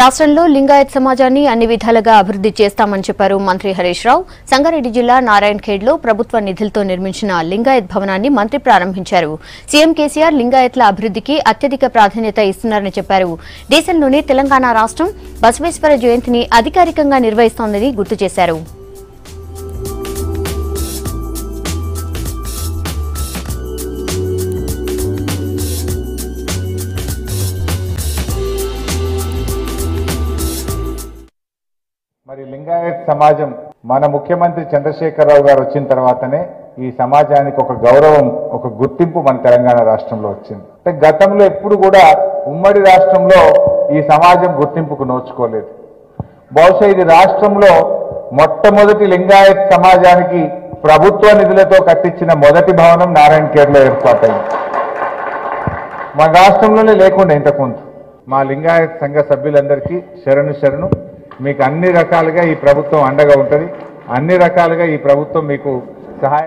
రాష్ట్రంలో లింగాయత్ సమాజాన్ని అన్ని విధాలుగా అభివృద్ధి చేస్తామని చెప్పారు మంత్రి హరీష్ రావు. సంగారెడ్డి జిల్లా నారాయణఖేడ్లో ప్రభుత్వ నిధులతో నిర్మించిన లింగాయత్ భవనాన్ని మంత్రి ప్రారంభించారు. సీఎం కేసీఆర్ లింగాయత్ల అభివృద్ధికి అత్యధిక ప్రాధాన్యత ఇస్తున్నారని చెప్పారు. దేశంలోనే తెలంగాణ రాష్ట్రం బసవేశ్వర జయంతిని అధికారికంగా నిర్వహిస్తోందని గుర్తు చేశారు. మరి లింగాయత్ సమాజం మన ముఖ్యమంత్రి చంద్రశేఖరరావు గారు వచ్చిన తర్వాతనే ఈ సమాజానికి ఒక గౌరవం ఒక గుర్తింపు మన తెలంగాణ రాష్ట్రంలో వచ్చింది. అంటే గతంలో ఎప్పుడు కూడా ఉమ్మడి రాష్ట్రంలో ఈ సమాజం గుర్తింపుకు నోచుకోలేదు. బహుశా ఇది రాష్ట్రంలో మొట్టమొదటి లింగాయత్ సమాజానికి ప్రభుత్వ నిధులతో కట్టించిన మొదటి భవనం నారాయణ కేర్లో ఏర్పాటైంది. మన రాష్ట్రంలోనే లేకుండా ఇంతకుముందు మా లింగాయత్ సంఘ సభ్యులందరికీ శరణు శరణు. మీకు అన్ని రకాలుగా ఈ ప్రభుత్వం అండగా ఉంటుంది. అన్ని రకాలుగా ఈ ప్రభుత్వం మీకు సహాయ